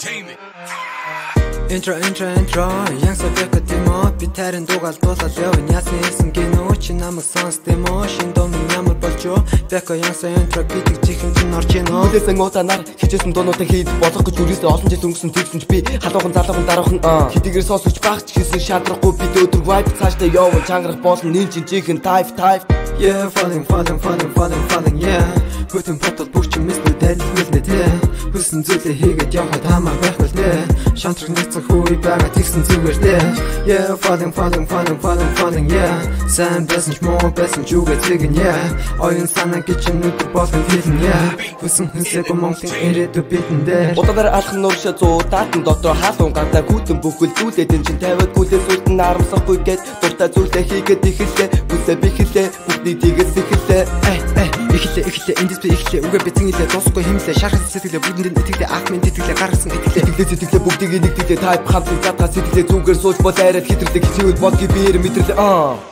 Entertainment. Intro intro intro. Янса бэка тимо би тарин дугаал дуулаад явна ясны хэлсэн гинөө чи намайг сонсдемо шин дом ямар болж юу бэка янса intro. Гэдэг чихэн чинь орж гинөө Хүлээсэн уутанаар хичээсэн дуунуудаа хийж болох гэж үрээсээ олон жил өнгөрсөн тэгсэн ч би халуухан залуухан дараахан хэдийгээр сонсогч багч хийсэн шадрахгүй бид өдөр vibe цаашдаа явна чангарах болно нин чин чихэн type type Yeah falling falling falling falling falling yeah. Бүтэн потол бүрч мэснэ тарилмэл Хүссэн зүйлээ хийгээд явхад хамаа байхгүй тэ Шантрах нэгцэн хүй байгаа тэгсэн зүгээр тэ Yeah falling falling falling falling falling yeah. Сайн байсан ч муу байсан ч үгээ цэгэн yeah. Оюун санаа гэж нүд болон хэлэн yeah. Хүссэн хүсээгүй Монголын ирээдүй бидэн дээр Удаагаар алхан нуршаа зуу даатан дотор хаалуун гартаа гүтэн бүхэл зүйлээд эн чин тавиад гүлээ сүлтэн нарамсахгүй гээд дуртай зүйлээ хийгээд ихэлээ бүсээ бихэлээ ихэлээ Эй эй ихлэ ихлэ эндээс би ихлэ үгээ бицэн илээ дуусахгүй химлээ. Шархас сэтгэлээ. Бүгдэнд итгэлээ ах минь итгэлээ гаргасан итгэлээ Сэтгэлээ сэтгэлээ. Бүгдийг нэгтгэдэг type хамт гадгаа сэтгэлээ. Зүгээр сууж бол арай хитрдэг. Хичээвэл бол би биер мэдрэлээ. Аа